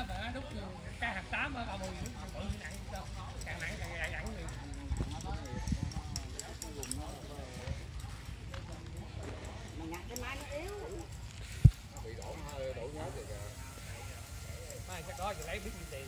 á mà đúc ca hạt tám á còn mùi bự nặng càng nặng càng nặng nặng thì mà nhặt cái máy nó yếu bị đổ đổ nhớ rồi kìa mai chắc có thì lấy biết nhiêu tiền